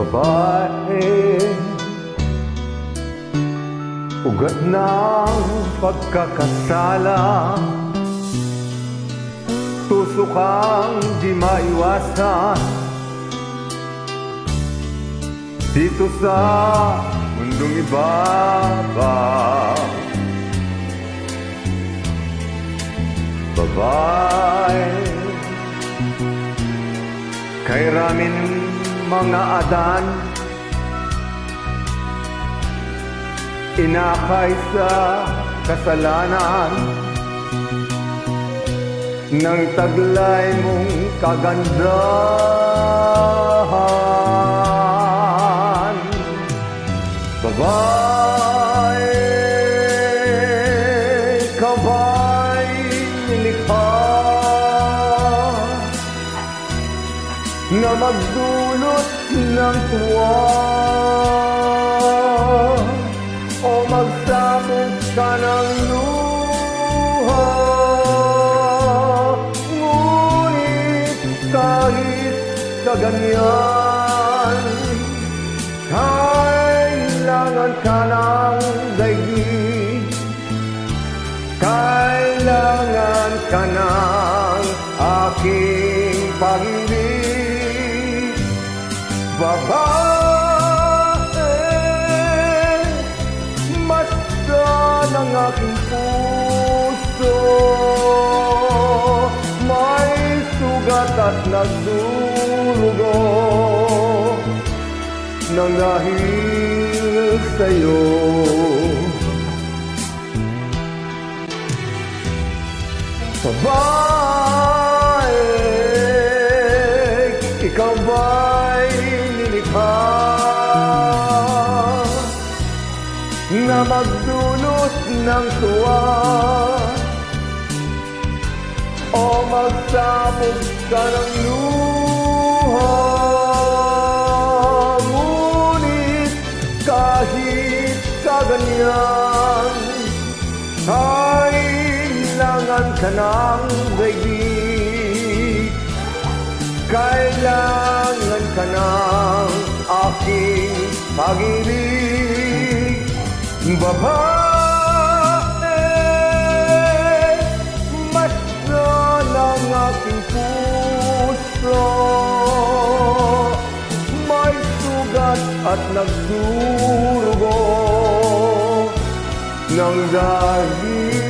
babae. Ugat ng pagkakasala. Tusukang di maiwasan. Dito sa mundong ibabaw Babae Kay ramin mga adan. Inakay sa kasalanan Nang taglay mong kagandahan. Babae, Na magdulot ng tuwa O magsabog ka ng luha. Ngunit kahit kaganyan Kailangan ka ng daigdig. Kailangan ka ng Babae Masdan ang aking puso. May sugat at nagdurugo Nang dahil sa'yo. Babae, ikaw ba'y Na magdulot ng tuwa. O magsabog ka ng luha. Ngunit kahit kaganyan Kailangan ka ng daigdig Kailangan ka ng aking pag-ibig Babae Masdan ang aking puso. May sugat at nagdurugo Nang dahil